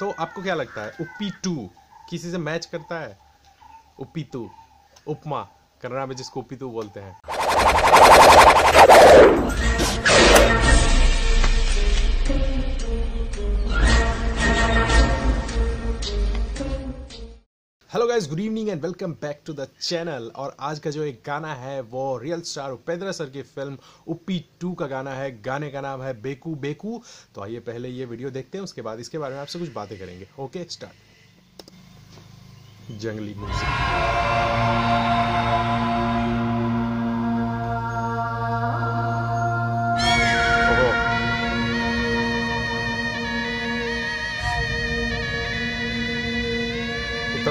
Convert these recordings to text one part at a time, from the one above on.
तो आपको क्या लगता है? उपी टू किसी से मैच करता है? उपी टू, उपमा, कन्नड़ा में जिसको उपी टू बोलते हैं। Guys good evening and welcome back to the channel और आज का जो एक गाना है, वो रियल स्टार उपेंद्र सर की फ़िल्म उप्पी टू का गाना है। गाने का नाम है बेकू बेकू। तो आइए पहले ये वीडियो देखते हैं, उसके बाद इसके बारे में आपसे कुछ बातें करेंगे। Okay start Jungli music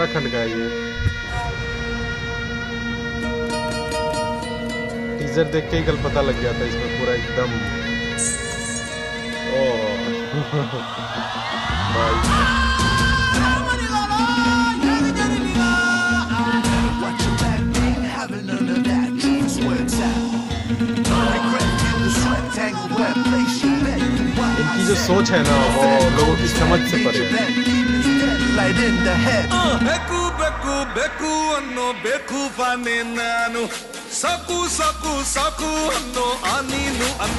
Uttarakhand का ये। टीजर देख के ही कल पता लग गया था इसमें पूरा एकदम। इनकी जो सोच है ना, वो लोगों की समझ से परे है। Light in the head. ಬೆಕ್ಕು ಬೆಕ್ಕು ಬೆಕ್ಕು ಅನ್ನೋ ಬೇಕು ಬಾನೆ ನಾನು ಸಾಕು ಸಾಕು ಸಾಕು ಅನ್ನೋ ಆ ನೀನು ಅನ್ನೋದು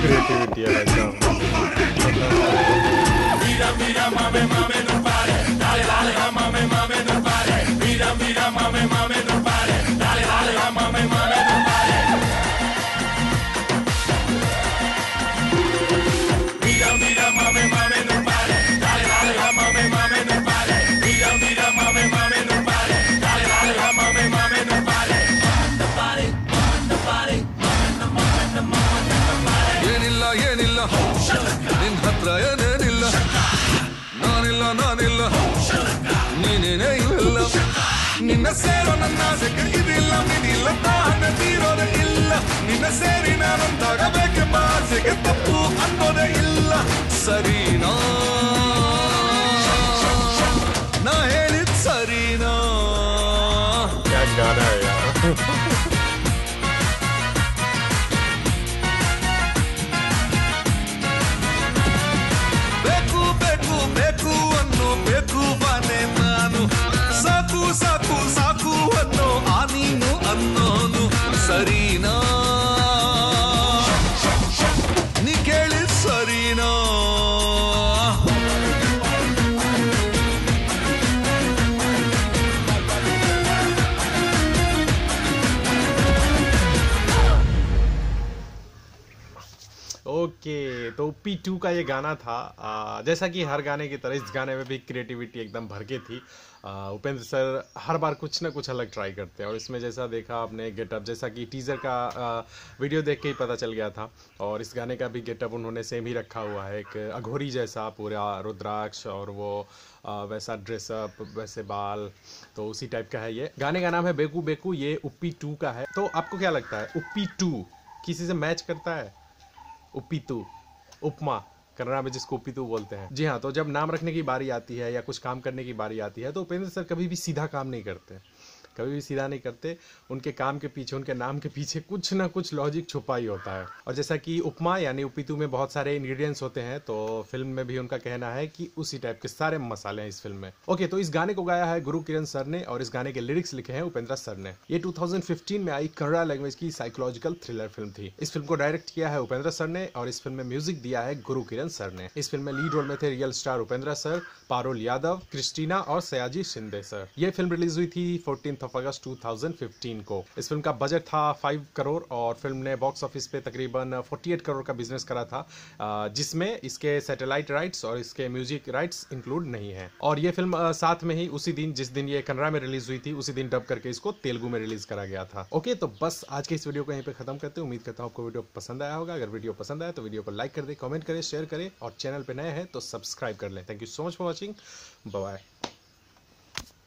creativity mame, mame, no pare. Dale, dale, mame, mame, no pare. Mira, mira, mame, mame, no pare. ಏನಿಲ್ಲ ನಿನ್ ಹತ್ರ ಏನೇನಿಲ್ಲ. ನಾನಿಲ್ಲ ನಾನಿಲ್ಲ. ನೀನೇನೇ ಇಲ್ಲ. ನಿನ್ನ ಸೇರೋ ನನ್ನ ಆಸೆಗೆ ಇದಿಲ್ಲ. ಮಿದಿಲ್ಲ ತಾನೇ ತೀರೋದೇ ಇಲ್ಲ. ನಿನ್ನ ಸೇರಿ ನಾನಂತಾಗಬೇಕೆಂಬ ಆಸೆಗೆ ತಪ್ಪು ಅನ್ನೋದೇ ಇಲ್ಲ. ಸರಿನಾ? ನಾ ಹೇಳಿದ್ ಸರಿನಾ? ओके तो पी टू का ये गाना था। जैसा कि हर गाने की तरह इस गाने में भी क्रिएटिविटी एकदम भर के थी। उपेंद्र सर हर बार कुछ ना कुछ अलग ट्राई करते हैं और इसमें जैसा देखा आपने गेटअप जैसा कि टीजर का वीडियो देख के ही पता चल गया था। और इस गाने का भी गेटअप उन्होंने सेम ही रखा हुआ है, एक अघोरी जैसा पूरा रुद्राक्ष और वो वैसा ड्रेसअप वैसे बाल तो उसी टाइप का है ये। गाने का नाम है बेकू बेकू, ये उप्पी टू का है। तो आपको क्या लगता है? उप्पी टू किसी से मैच करता है? उप्पीतू उपमा, कन्नड़ा में जिसको उपितु बोलते हैं। जी हाँ तो जब नाम रखने की बारी आती है या कुछ काम करने की बारी आती है तो उपेंद्र सर कभी भी सीधा काम नहीं करते। कभी भी सीधा नहीं करते। उनके काम के पीछे, उनके नाम के पीछे कुछ ना कुछ लॉजिक छुपा ही होता है। और जैसा कि उपमा यानी उपितू में बहुत सारे इंग्रेडिएंट्स होते हैं तो फ़िल्म में भी उनका कहना है कि उसी टाइप के सारे मसाले हैं इस फ़िल्म में। ओके तो इस गाने को गाया है गुरु किरण सर ने और इस गाने के लिरिक्स लिखे हैं उपेंद्र सर ने। ये 2015 में आई कन्नड़ा लैंग्वेज की साइकोलॉजिकल थ्रिलर फ़िल्म थी। इस फ़िल्म को डायरेक्ट किया है उपेंद्र सर ने और इस फ़िल्म में म्यूज़िक दिया है गुरु किरण सर ने। इस फ़िल्म में लीड रोल में थे real star Upendra sir, Parul Yadav, Kristina और सयाजी शिंदे सर। यह फ़िल्म रिलीज़ हुई थी फोर्टीन ऑफ़ अगस्त 2015 को। इस फ़िल्म का बजट था 5 करोड़ और फ़िल्म ने बॉक्स ऑफ़िस पे तकरीबन 48 करोड़ का बिज़नेस करा था जिसमें इसके सैटेलाइट राइट्स और इसके म्यूज़िक राइट्स इंक्लूड नहीं है। और ये फ़िल्म साथ में ही उसी दिन, जिस दिन ये कन्नड़ा में रिलीज़ हुई थी, उसी दिन डब करके इसको तेलुगु में रिलीज़ करा गया था। ओके तो बस आज के इस वीडियो को यहीं पे खत्म करते हैं। उम्मीद करता हूँ आपको वीडियो पसंद आया होगा। अगर वीडियो पसंद आया तो वीडियो को लाइक कर दे कमेंट करें शेयर करें और चैनल पर नए हैं तो सब्सक्राइब कर लें। Thank you so much for watching bye